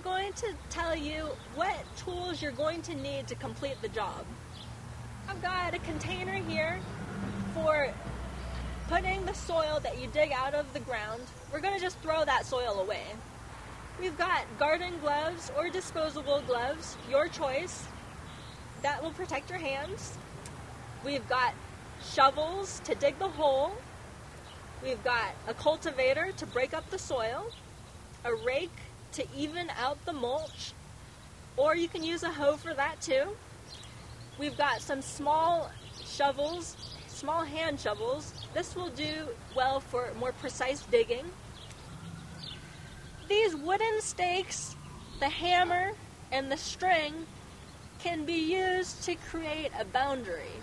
I'm going to tell you what tools you're going to need to complete the job. I've got a container here for putting the soil that you dig out of the ground. We're going to just throw that soil away. We've got garden gloves or disposable gloves, your choice. That will protect your hands. We've got shovels to dig the hole. We've got a cultivator to break up the soil, a rake to even out the mulch, or you can use a hoe for that too. We've got some small shovels, small hand shovels. This will do well for more precise digging. These wooden stakes, the hammer, and the string can be used to create a boundary.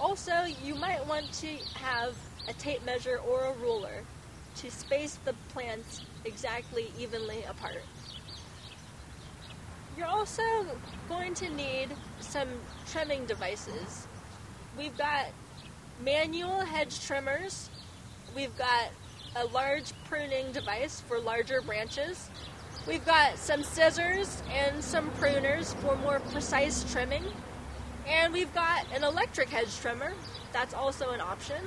Also, you might want to have a tape measure or a ruler to space the plants exactly evenly apart. You're also going to need some trimming devices. We've got manual hedge trimmers. We've got a large pruning device for larger branches. We've got some scissors and some pruners for more precise trimming. And we've got an electric hedge trimmer. That's also an option.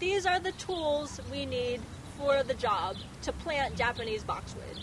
These are the tools we need for the job to plant Japanese boxwood.